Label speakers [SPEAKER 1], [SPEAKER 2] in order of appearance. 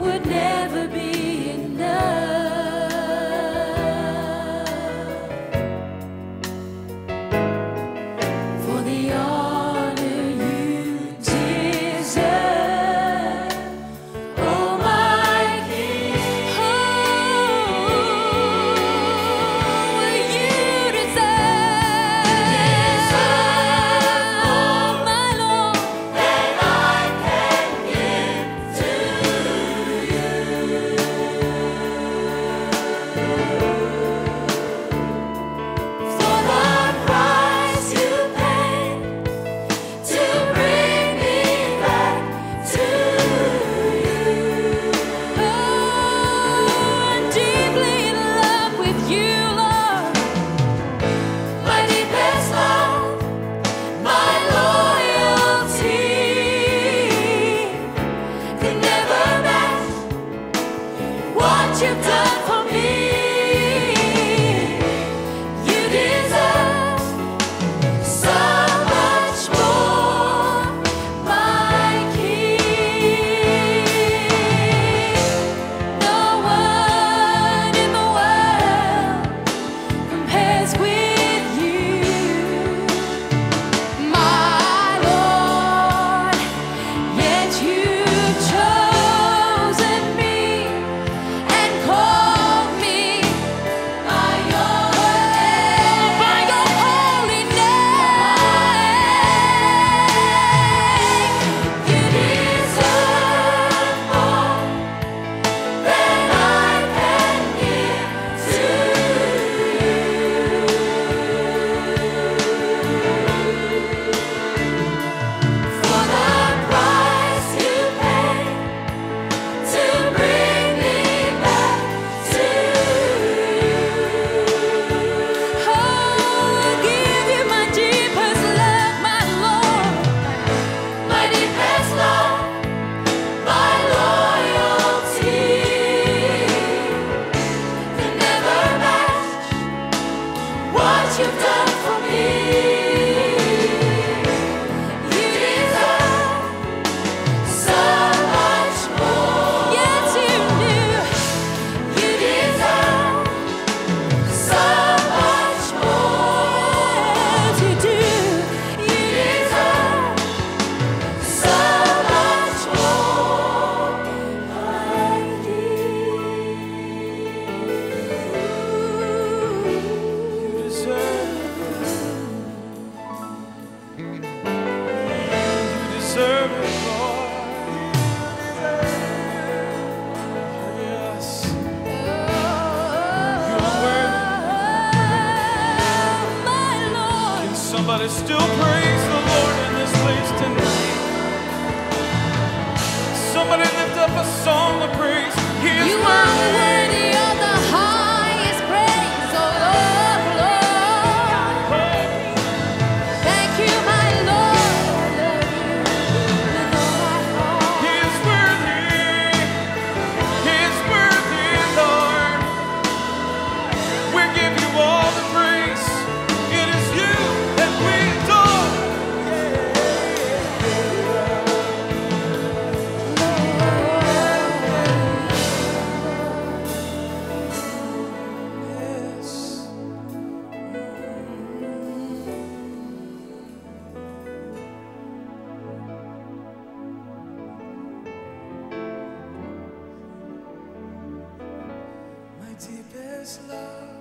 [SPEAKER 1] would never.
[SPEAKER 2] ought still praise the Lord in this place tonight. Somebody lift up a song of praise. Here's
[SPEAKER 1] you my
[SPEAKER 2] is love.